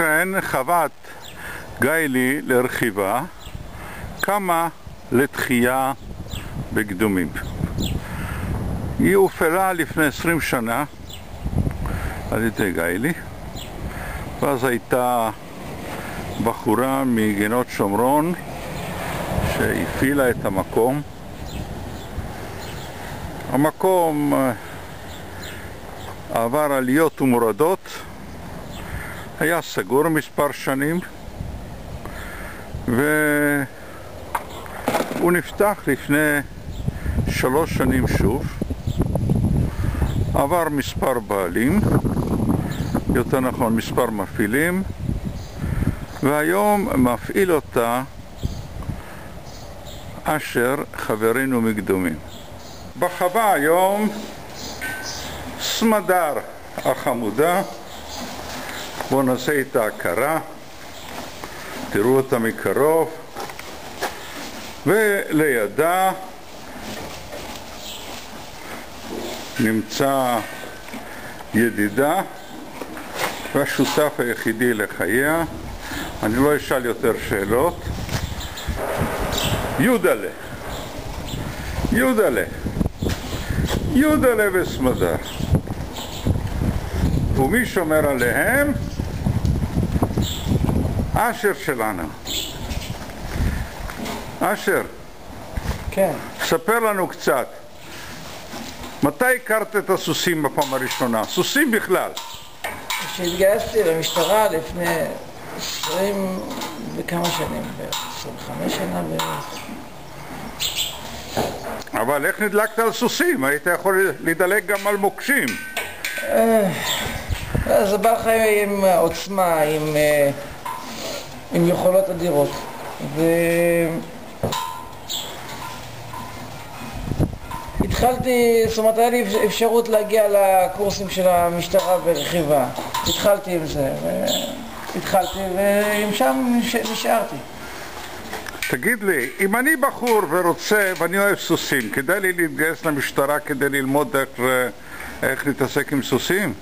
כן, חוות גיילי לרכיבה קמה לתחייה בקדומים. היא הופעלה לפני עשרים שנה על ידי גיילי, ואז הייתה בחורה מגינות שומרון שהפעילה את המקום. המקום אה, עבר עליות ומורדות, היה סגור מספר שנים והוא נפתח לפני שלוש שנים שוב, עבר מספר בעלים, יותר נכון מספר מפעילים, והיום מפעיל אותה אשר חברינו מקדומים. בחווה היום סמדר החמודה, בואו נעשה את ההכרה, תראו אותה מקרוב, ולידה נמצא ידידה והשותף היחידי לחייה, אני לא אשאל יותר שאלות, יודלה, יודלה, יודלה וסמדר. ומי שומר עליהם? אשר שלנו. אשר, כן. ספר לנו קצת. מתי הכרת את הסוסים בפעם הראשונה? סוסים בכלל. כשהתגייסתי למשטרה לפני עשרים וכמה שנים בערך, עשרים וחמש שנה בערך. אבל איך נדלקת על סוסים? היית יכול לדלק גם על מוקשים. אה, זה בא לך עם עוצמה, עם, אה, עם יכולות אדירות. ו... התחלתי, זאת אומרת, היה לי אפשרות להגיע לקורסים של המשטרה ברכיבה. התחלתי עם זה, התחלתי, ועם שם נש- נשארתי. תגיד לי, אם אני בחור ורוצה, ואני אוהב סוסים, כדאי לי להתגייס למשטרה כדי ללמוד איך, אה, איך להתעסק עם סוסים?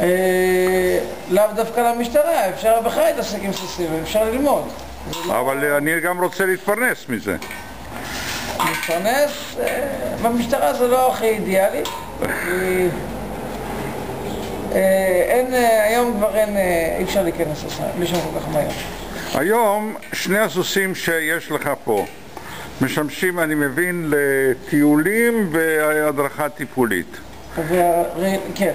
אה, לאו דווקא למשטרה, אפשר בכלל להתעסק עם סוסים, אפשר ללמוד. אבל אני גם רוצה להתפרנס מזה. להתפרנס, אה, במשטרה זה לא הכי אידיאלי. אה, אין, היום כבר אין, אי אפשר להיכנס לשם כל כך מהר. היום שני הסוסים שיש לך פה משמשים, אני מבין, לטיולים והדרכה טיפולית. כן.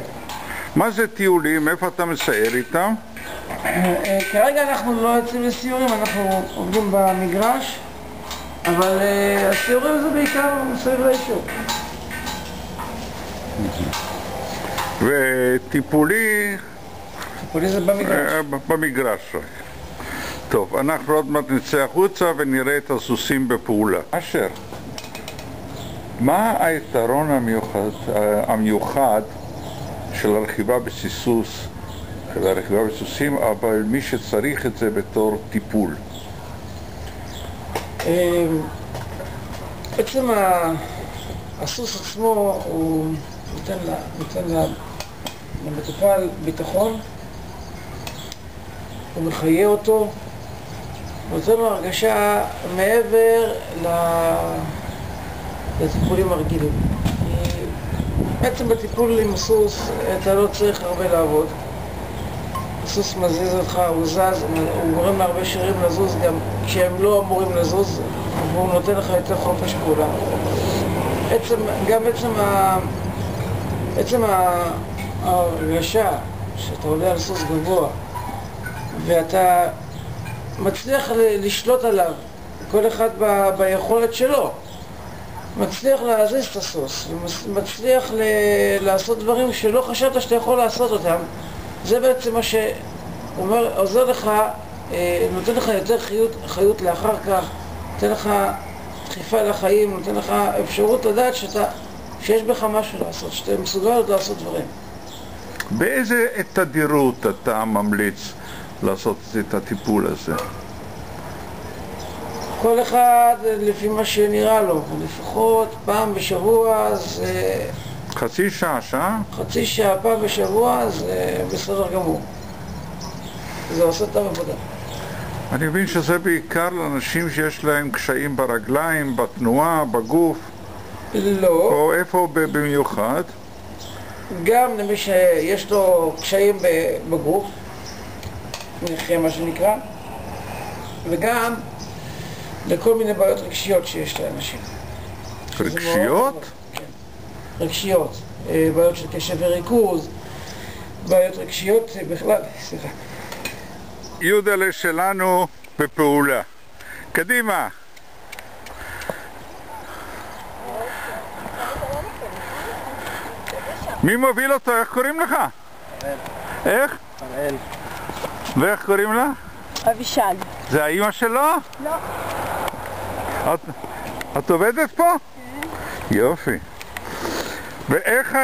מה זה טיולים? איפה אתה מסייר איתם? אה, כרגע אנחנו לא יוצאים לסיורים, אנחנו עובדים במגרש, אבל אה, הסיורים זה בעיקר מסביב ליישוב. וטיפולי טיפולי זה במגרש. אה, במגרש רק. טוב, אנחנו עוד מעט נצא החוצה ונראה את הסוסים בפעולה. אשר, מה היתרון המיוחד, אה, המיוחד של הרכיבה בסיסוס, של הרכיבה בסוסים, אבל מי שצריך את זה בתור טיפול? אה, בעצם הסוס עצמו הוא נותן, נותן למטופל ביטחון, הוא מחיה אותו, נותן לו הרגשה מעבר לטיפולים הרגילים. בעצם בטיפול עם הסוס אתה לא צריך הרבה לעבוד. הסוס מזיז אותך, הוא זז, הוא גורם להרבה שירים לזוז גם כשהם לא אמורים לזוז, והוא נותן לך יותר חופש פעולה. עצם, גם עצם, ה, עצם ההרגשה שאתה עולה על סוס גבוה ואתה מצליח לשלוט עליו, כל אחד ב, ביכולת שלו, מצליח להזיז את הסוס, מצליח ל, לעשות דברים שלא חשבת שאתה יכול לעשות אותם, זה בעצם מה שאומר, עוזר לך, אה, נותן לך יותר חיות, חיות לאחר כך, נותן לך דחיפה לחיים, נותן לך אפשרות לדעת שאתה, שיש בך משהו לעשות, שאתה מסוגל עוד לעשות דברים. באיזה תדירות אתה ממליץ לעשות את הטיפול הזה? כל אחד לפי מה שנראה לו, לפחות פעם בשבוע זה חצי שעה, שעה? חצי שעה, פעם בשבוע זה בסדר גמור. זה עושה טוב עבודה. אני מבין שזה בעיקר לאנשים שיש להם קשיים ברגליים, בתנועה, בגוף, לא, או איפה במיוחד? גם למי שיש לו קשיים בגוף, נכה מה שנקרא, וגם לכל מיני בעיות רגשיות שיש לאנשים. רגשיות? כן. רגשיות, אה, בעיות של קשב וריכוז, בעיות רגשיות אה, בכלל, סליחה. יודלה שלנו בפעולה. קדימה. מי מוביל אותו? איך קוראים לך? איך? הראל. ואיך קוראים לה? אבישג. זה האימא שלו? לא. את, את עובדת פה? יופי. ואיך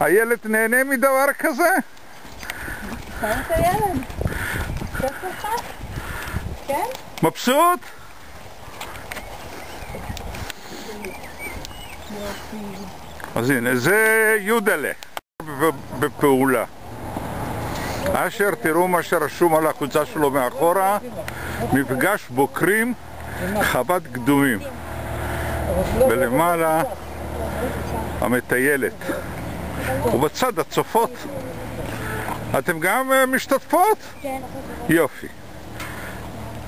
הילד נהנה מדבר כזה? לך? כן? מבסוט? אז הנה, זה יודלה בפעולה. אשר, תראו מה שרשום על החולצה שלו מאחורה, מפגש בוקרים חוות קדומים. ולמעלה המטיילת. ובצד הצופות. אתם גם אה, משתתפות? יופי.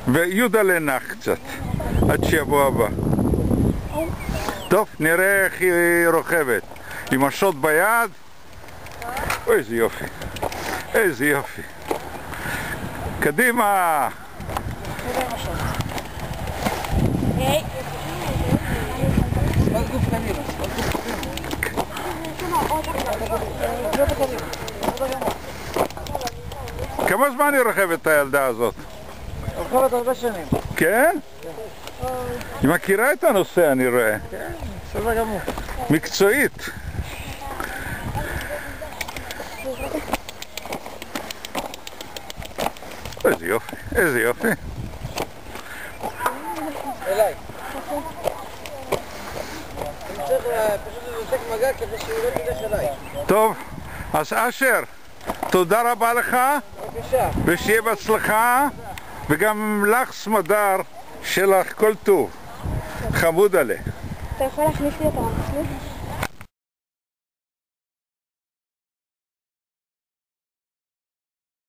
ויהודה נח קצת, עד שיבוא הבא. טוב, נראה איך היא רוכבת. עם השוט ביד. אוי, איזה יופי. איזה יופי. קדימה! כמה זמן היא רוכבת את הילדה הזאת? רוכבת הרבה שנים. כן? היא מכירה את הנושא, אני רואה. כן, בסדר גמור. מקצועית. איזה יופי, איזה יופי. אליי. אני צריך אה, פשוט לנתק מגע כדי שהיא לא תלך אליי. טוב, אז אשר, תודה רבה לך, בבקשה. ושיהיה בהצלחה, וגם לך סמדר, שיהיה לך כל טוב. חמוד עליה. אתה יכול להכניס לי אותה למסלול?